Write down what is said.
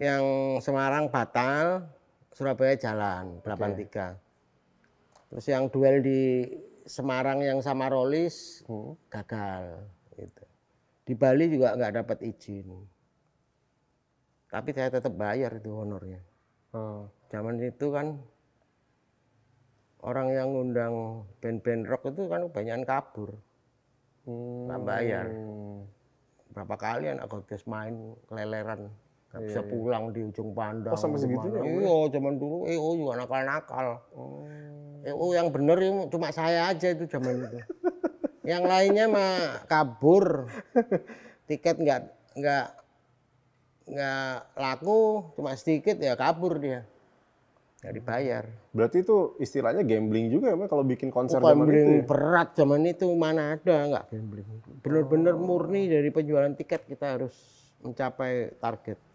yang Semarang batal, Surabaya jalan 83. Terus yang duel di Semarang yang sama Rolis Hmm. gagal gitu. Di Bali juga nggak dapat izin. Tapi saya tetap bayar itu honornya. Oh. Zaman itu kan orang yang ngundang band-band rock itu kan kebanyakan kabur, Hmm. nggak bayar. Berapa kali anak Godes main keleleran, nggak bisa pulang di ujung pandang. Iya, Oh, sampai segitunya. Iya, zaman dulu EO juga nakal-nakal. Oh. EO yang bener cuma saya aja itu zaman itu. yang lainnya mah kabur, tiket nggak nggak nggak laku, cuma sedikit ya kabur dia, nggak dibayar. Berarti itu istilahnya gambling juga ya, kalau bikin konser zaman itu. Ya? berat zaman itu mana ada nggak gambling. Bener-bener murni dari penjualan tiket kita harus mencapai target.